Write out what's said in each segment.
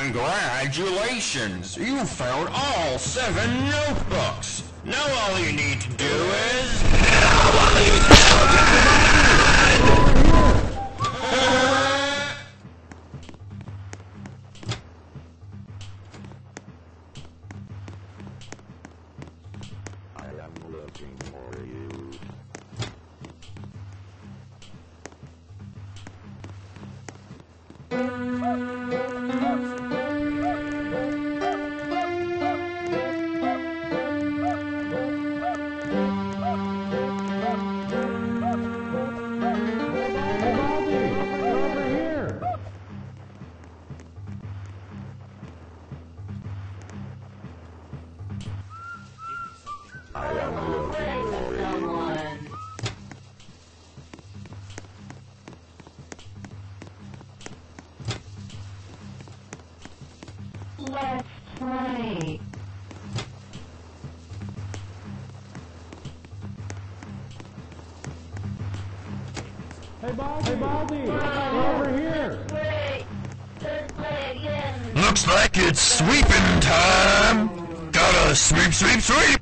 Congratulations! You found all seven notebooks! Now all you need to do is... I am looking for you. Let's play. Hey, Baldi! Hey, Baldi! Over here! Play. Let's play again. Looks like it's sweeping time! Gotta sweep, sweep, sweep!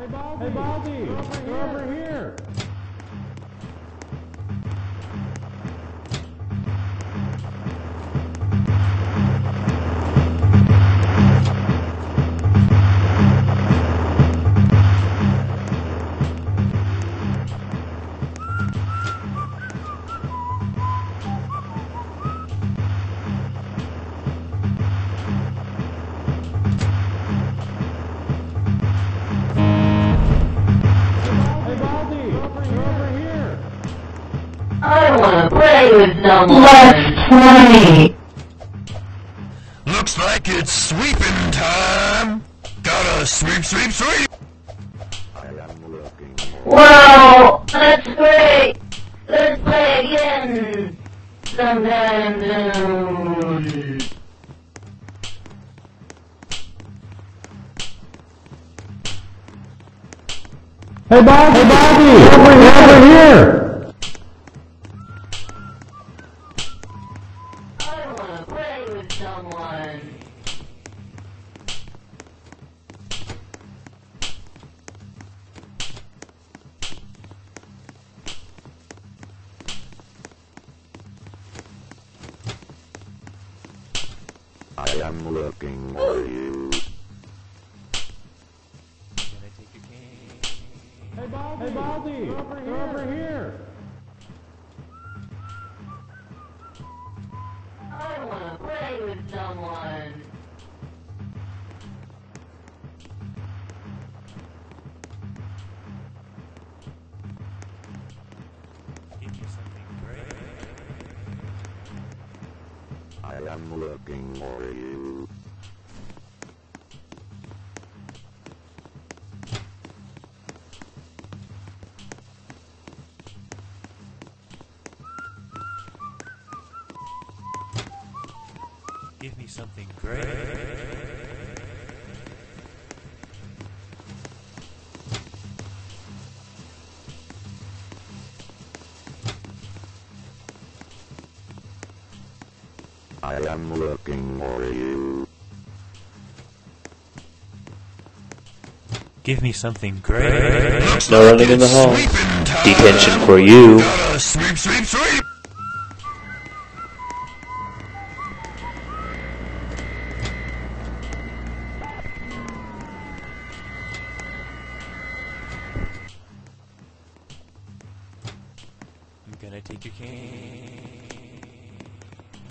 Hey, Baldi! Hey, Baldi! Over, here! Hey, play with someone. Let's play. Looks like it's sweeping time! Gotta sweep, sweep, sweep! I am looking for Well, let's play. Let's play again. Sometime soon. Hey, Baldi! Hey, Baldi! Over, over here! With someone. I am looking for you. Hey, Baldi! Hey, Baldi! Over here! Over here! I am looking for you. Give me something great. I am looking for you. Give me something great. Looks No running in the hall. Detention for you. Sweep, sweep, sweep! I'm gonna take your cane.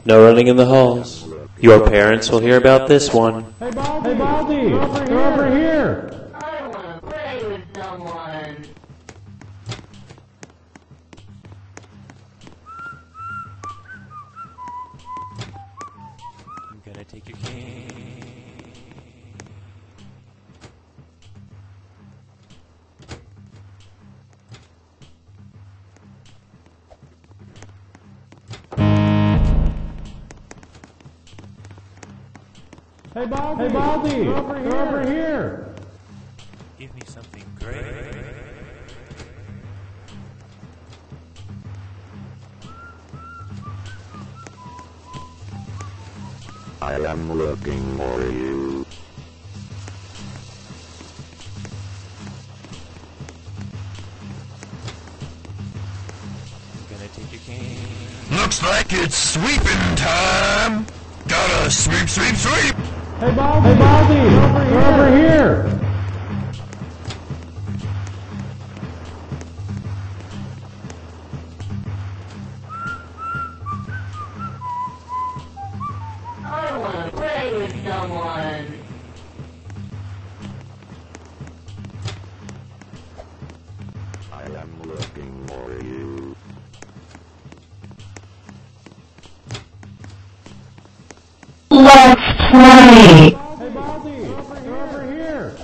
No running in the halls. Your parents will hear about this one. Hey, Baldi! Hey, Baldi! Over, over here! I wanna play with someone. Hey, Baldi! Hey, Baldi! Over here! Over here! Give me something great. I am looking for you. Gonna take your cane. Looks like it's sweeping time. Gotta sweep, sweep, sweep. Hey, Baldi! Hey, Baldi! Over here! Over here! I want to play with someone. Play. Hey, Baldi! Over here!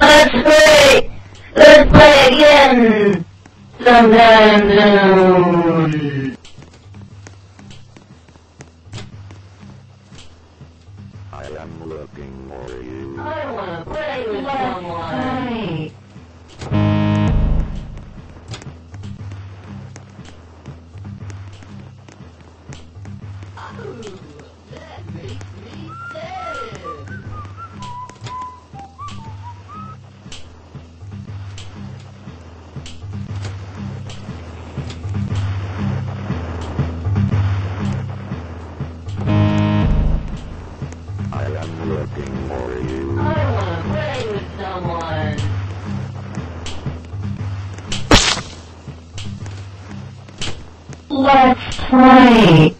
Let's play. Let's play again. Sometime soon. I am looking for you. I want to play with someone. Let's play.